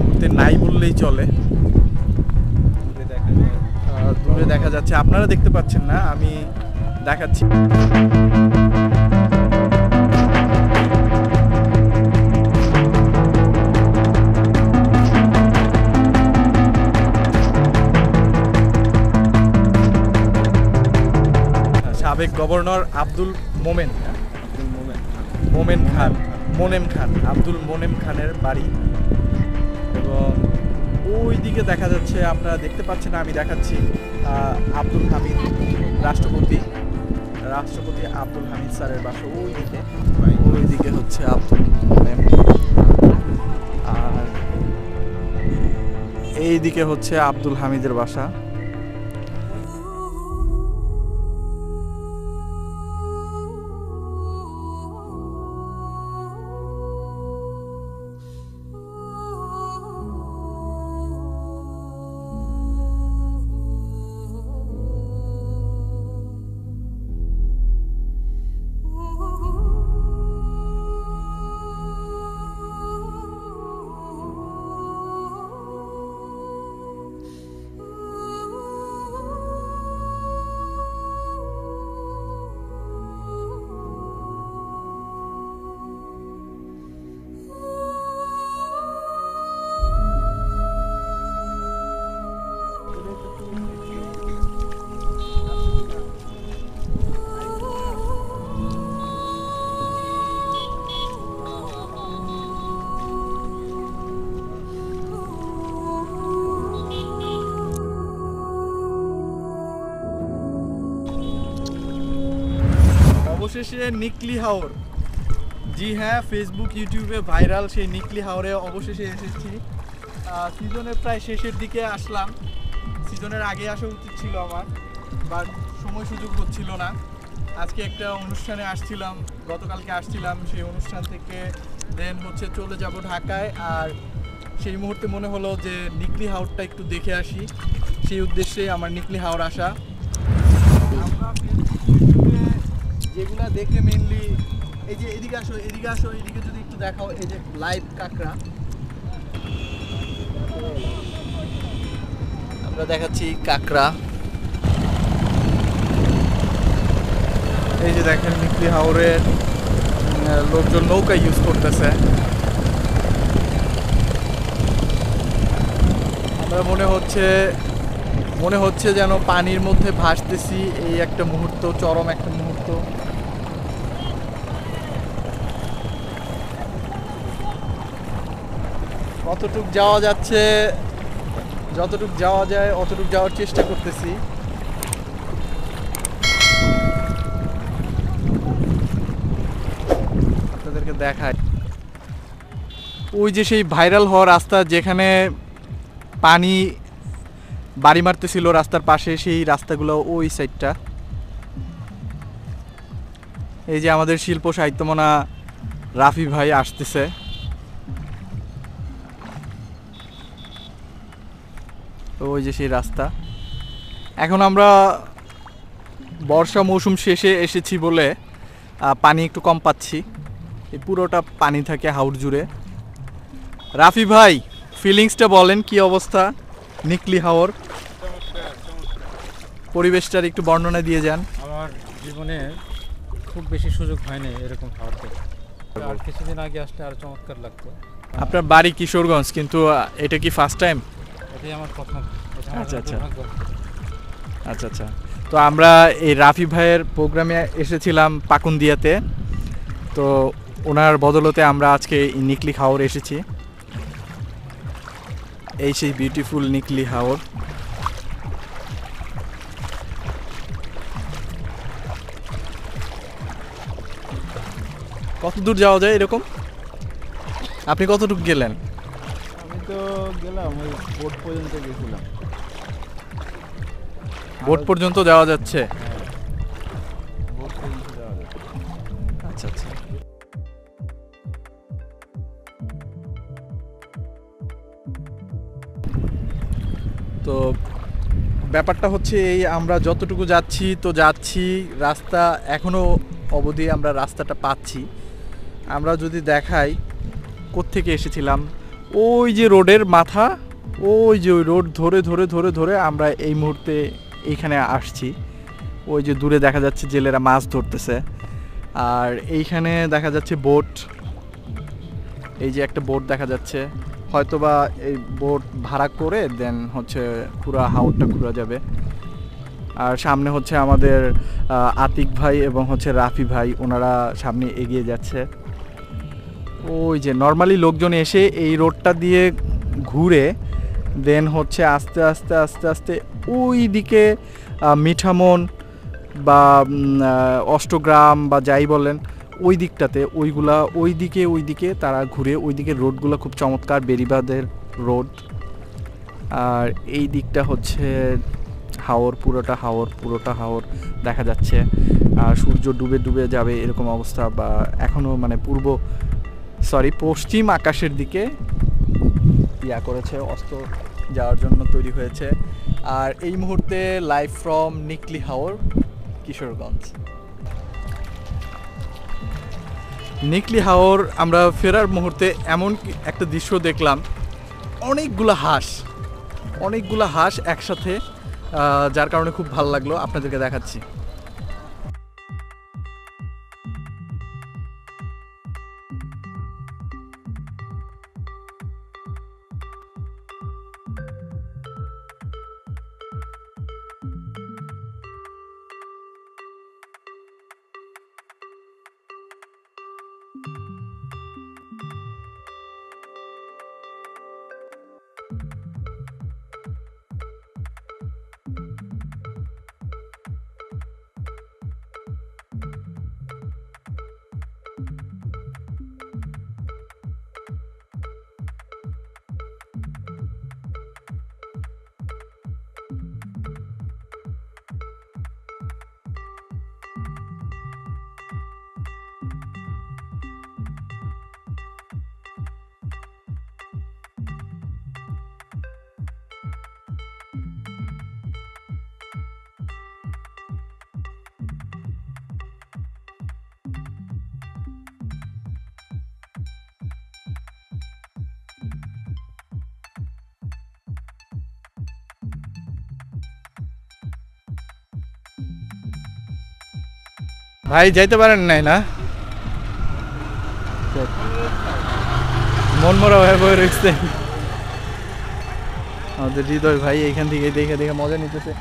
মুহূর্তে নাই বললেই চলে। দূরে দেখা যাচ্ছে। আপনারা দেখতে পাচ্ছেন না আমি দেখাচ্ছি। সাবেক গভর্নর আব্দুল মোমেন। আব্দুল মোমেন মোমেন খান মোনেম খান আব্দুল মোনেম খানের বাড়ি। এবং ওই দিকে দেখা যাচ্ছে আপনারা দেখতে পাচ্ছেন আমি দেখাচ্ছি আব্দুল হামিদ রাষ্ট্রপতি রাষ্ট্রপতি আব্দুল হামিদ স্যারের বাসা ওই দিকে ওই দিকে হচ্ছে আব্দুল আর এই দিকে হচ্ছে আব্দুল হামিদের বাসা। অবশেষে নিকলি হাওর। জি হ্যাঁ ফেসবুক ইউটিউবে ভাইরাল সেই নিকলি হাওরে অবশেষে এসেছি। সিজনের প্রায় শেষের দিকে আসলাম। সিজনের আগে আসা উচিত ছিল আমার বাট সময় সুযোগ হচ্ছিল না। আজকে একটা অনুষ্ঠানে আসছিলাম, গতকালকে আসছিলাম, সেই অনুষ্ঠান থেকে দেন হচ্ছে চলে যাব ঢাকায়। আর সেই মুহূর্তে মনে হলো যে নিকলি হাওরটা একটু দেখে আসি। সেই উদ্দেশ্যে আমার নিকলি হাওর আসা। আমরা যেগুলা দেখে মেনলি এই যে এদিকে আসো এদিকে আসো, এদিকে যদি একটু দেখাও, এই যে লাইভ কাঁকড়া। আমরা দেখাচ্ছি কাঁকড়া। এই যে দেখেন নিকলি হাওরের লোকজন নৌকা ইউজ করতেছে। আমরা মনে হচ্ছে মনে হচ্ছে যেন পানির মধ্যে ভাসতেছি, এই একটা মুহূর্ত, চরম একটা মুহূর্ত। কতটুক যাওয়া যাচ্ছে, যতটুক যাওয়া যায়, অতটুক যাওয়ার চেষ্টা করতেছি। আপনাদেরকে দেখায় ওই যে সেই ভাইরাল হওয়া রাস্তা, যেখানে পানি বাড়ি মারতেছিল রাস্তার পাশে, সেই রাস্তাগুলো ওই সাইডটা। এই যে আমাদের শিল্প সাহিত্যমনা রাফি ভাই আসতেছে। তো ওই যে সেই রাস্তা। এখন আমরা বর্ষা মৌসুম শেষে এসেছি বলে পানি একটু কম পাচ্ছি। এই পুরোটা পানি থাকে হাউর জুড়ে। রাফি ভাই ফিলিংসটা বলেন কি অবস্থা? নিকলি হাওর। পরিবেশটার একটু বর্ণনা দিয়ে যান। আমার জীবনে খুব বেশি সুযোগ হয়নি এরকম খাওয়ার দেখে আর কিছুদিন আগে আসলে আর চমৎকার লাগতো। আপনার বাড়ি কিশোরগঞ্জ কিন্তু এটা কি ফার্স্ট টাইম এটাই আমার প্রথম আচ্ছা, আচ্ছা। আচ্ছা আচ্ছা। তো আমরা এই রাফি ভাইয়ের প্রোগ্রামে এসেছিলাম পাকুন্দিয়াতে। তো ওনার বদলতে আমরা আজকে এই নিকলি হাওর এসেছি। এই সেই বিউটিফুল নিকলি হাওর। কত দূর যাওয়া যায় এরকম? আপনি কতটুকু গেলেন? তো গেলাম ওই বোট পর্যন্ত গেছিলাম। বোট পর্যন্ত যাওয়া যাচ্ছে? হ্যাঁ, আচ্ছা, আচ্ছা। তো ব্যাপারটা হচ্ছে এই আমরা যতটুকু যাচ্ছি তো যাচ্ছি রাস্তা এখনও অবধি আমরা রাস্তাটা পাচ্ছি। আমরা যদি দেখাই কোত্থেকে এসেছিলাম? ওই যে রোডের মাথা, ওই যে ওই রোড ধরে ধরে ধরে ধরে আমরা এই মুহূর্তে এইখানে আসছি। ওই যে দূরে দেখা যাচ্ছে জেলেরা মাছ ধরতেছে। আর এইখানে দেখা যাচ্ছে বোট। এই যে একটা বোট দেখা যাচ্ছে। হয়তোবা এই বোট ভাড়া করে দেন হচ্ছে পুরা হাওরটা ঘোরা যাবে। আর সামনে হচ্ছে আমাদের আতিক ভাই এবং হচ্ছে রাফি ভাই, ওনারা সামনে এগিয়ে যাচ্ছে। ওই যে নর্মালি লোকজন এসে এই রোডটা দিয়ে ঘুরে দেন হচ্ছে আস্তে আস্তে আস্তে আস্তে ওই দিকে মিঠামন বা অষ্টগ্রাম বা যাই বলেন ওই দিকটাতে ওইগুলা ওই দিকে ওই দিকে তারা ঘুরে ওই দিকের রোডগুলো খুব চমৎকার বেরিবাদের রোড। আর এই দিকটা হচ্ছে হাওর, পুরোটা হাওর পুরোটা হাওর দেখা যাচ্ছে। আর সূর্য ডুবে ডুবে যাবে এরকম অবস্থা বা এখনও মানে পূর্ব সরি পশ্চিম আকাশের দিকে ইয়া করেছে, অস্ত যাওয়ার জন্য তৈরি হয়েছে। আর এই মুহূর্তে লাইভ ফ্রম নিকলি হাওর কিশোরগঞ্জ। নিকলি হাওর আমরা ফেরার মুহূর্তে এমন একটা দৃশ্য দেখলাম। অনেকগুলো হাঁস অনেকগুলো হাঁস একসাথে যার কারণে খুব ভালো লাগল। আপনাদেরকে দেখাচ্ছি। ভাই, যাইতে পারেন নাই না? মন মরা হয়ে বয়ে রয়েছে আমাদের হৃদয় ভাই এখান থেকে দেখে দেখে মজা নিতেছে।